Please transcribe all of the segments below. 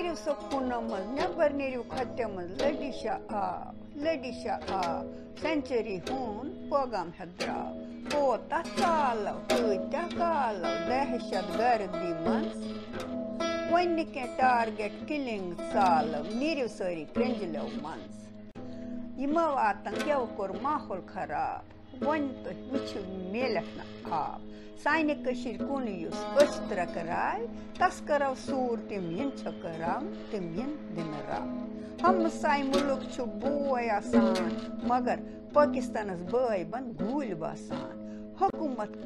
કર્યું સપૂનમ નંબર નેર્યું ખતમ લડીશા આ લડીશા આ સેન્ચુરી હું પગમ હદ્રા પોતા ચાલવ હોઈતા કાલવ દહેશત ગર્દી મંસ વન્ય કે ટાર્ગેટ કિલિંગ સાલવ નીર્યું સોરી ક્રિંજલવ મંસ वातन क्या कोर माहौल खराब वन वुचु मेलख न आब साइने कशीर कुन युस अस्त्र कराय तस करव सूर तिम छकराम तिम yin दिन राम हम साइ मुलुक बोय आसान मगर पाकिस्तानस बन गूल बसान हुकूमत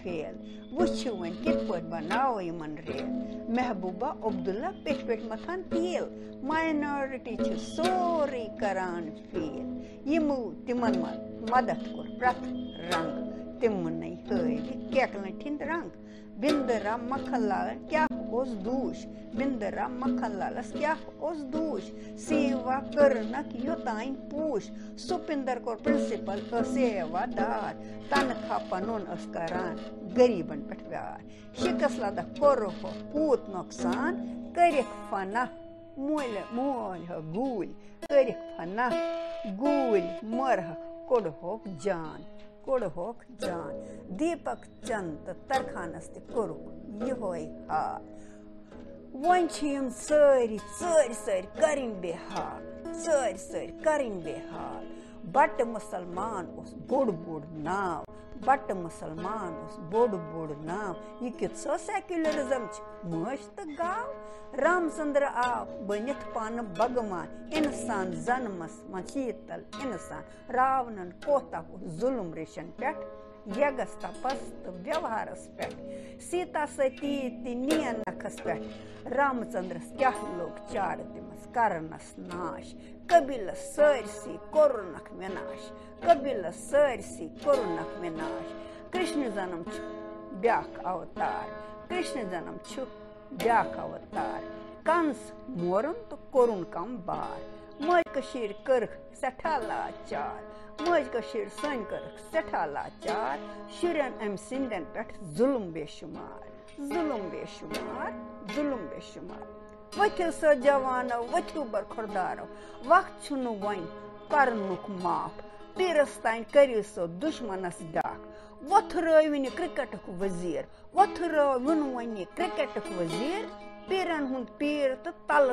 फेल। वुचु वन कित पट बनाओ यमन रेल। महबूबा अब्दुल्ला पेट पेट मथान तेल माइनॉरिटी छु सोरी करान फेल। यमु तिमन मदद कोर प्रथ रंग तिमनै höydi keklen tindrang bindera makalala क्या ओस दूश? बिंदरा मखनलालस क्या ओस दूश? सेवा करनक योताइन पूश। सुपिंदर को प्रिंसिपल सेवादार। तनखा पनुन अस्करान गरीबन पे प्यार शिकस लदा कोरो पूत नुकसान। करिक फना, मोल मोल गूल। करिक फना, गूल मरह कोडहोक जान। कोडहोक जान। दीपक चंद तरखानस ते कोरुक यहोय हाल वन सारी सारी सारी करें बेहाल। सारी सारी करें बेहाल। बट मुसलमान उस बोड़ बोड़ नाव, बट मुसलमान उस बोड़ बोड़ नाव। ये कित सो सेक्युलरिज्म मश तो गाव? रामचंद्र आव बनित पान भगवान, इंसान जन्मस मचीतल इंसान। रावणन कोता जुल्म रेशन पेट। यगस तपस तो व्यवहारस पे सीता सती तिनियन नखस पे रामचंद्र क्या लोग चार दिमस करनस नाश कबिल सरसी कोरुनक विनाश। कबिल सरसी कोरुनक विनाश। कृष्ण जन्म ब्याख अवतार। कृष्ण जन्म छु ब्याख अवतार। कंस मोरन तो कोरुन कम बार। मज कशीर कर सठा लाचार मज कशीर सन कर सठा लाचार शुरन अम सिंदन पे जुल्म बेशुमार। जुल्म बेशुमार जुल्म बेशुमार। वथिव स जवानो वथिव बर खुरदारो वक्त छुनु वन करनुक माफ़। पीरस तान करियो सो दुश्मनस डाक। वथरविन क्रिकेटक वज़ीर। वथरविन वन क्रिकेटक वज़ीर। पीरन हुंद पीर तो तल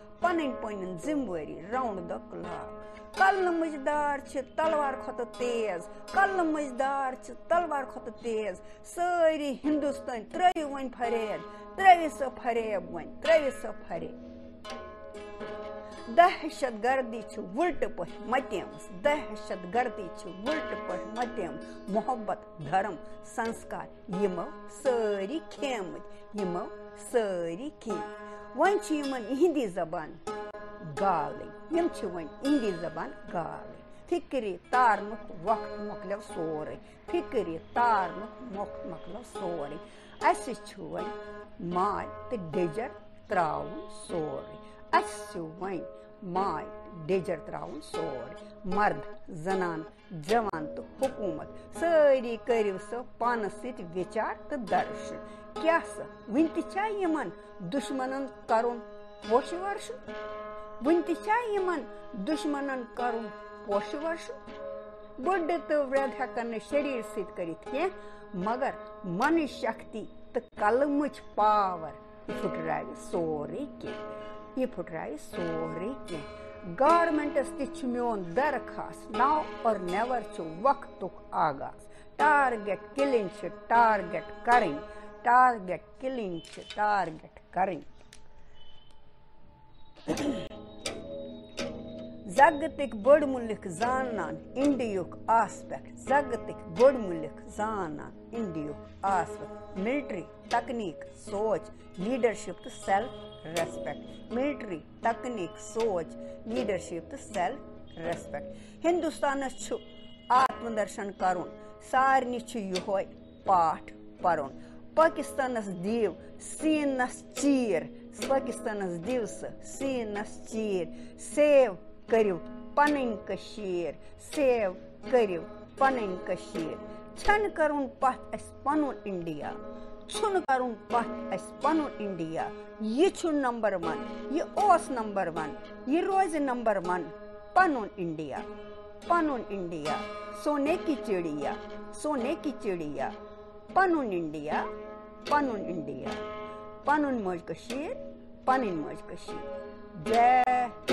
सुई करक असर सारी फ्रंट करियो सो ब्लॉक सारी फ्रंट करियो सो ब्लॉक पन पन जिम्मेवारी राउंड द क्लॉक पन पन जिम्मेवारी राउंड द क्लॉक कल मजदार तलवार खत तेज। कल मजदार तलवार खत तेज। सारी हिंदुस्तान त्रय वन फरेब। त्रय सो फरेब वन, त्रय सो फरेब। दहशत गर्दी उल्ट पे सारी सारी वन हिंदी जबान गाल यम इंदी जबान गाल फिक्री तारनुक वक्त मकल सोरे फिक्री तारनुक वक्त मकल सोरे अस तो डेजर त्राउन सोरे अस माय डेजर सोरे मर्द जनान जवान तो हुकूमत सारी करिव सो पान सत विचार तो दर्श क्या स वन तमन दुश्मन कर पोश वर्ष वन तमन दुश्मन कर पोश वर्ष बुढ़ तो वृद्ध हेकन शरीर सत कर मगर मन शक्ति तो कलमच पावर यह फुटराव सोरे कह यह फुटराव सोरे कह गवर्नमेंटस तह मोन दरखास्त नाउ और नेवर वक्त आगाज़ टारगेट किलिंग टारगेट करें टारगेट किलिंग टारगेट करें जगतिक बड़ मुल्क जानन इंडियुक आस्पेक्ट जगतिक बड़ मुल्क जानन इंडियुक आस्पेक्ट मिलिट्री तकनीक सोच लीडरशिप तो सेल्फ रेस्पेक्ट मिलिट्री तकनीक सोच लीडरशिप तो सेल्फ रेस्पेक्ट हिंदुस्तान आत्मदर्शन करुन सारनी यह पाठ पर पाकिस्तानस दिव सीनस चीर पाकिस्तानस दिव सीनस चीर सेव करू पन सेव करू पन छन कर पत पन इंडिया छुन कर पत पन इंडिया यह नंबर वन यह नंबर वन यह रोज नंबर वन पन इंडिया पन इंडिया सोने की चिड़िया सोने की चिड़िया पन इंडिया पन इंडिया पन मज पन मज जय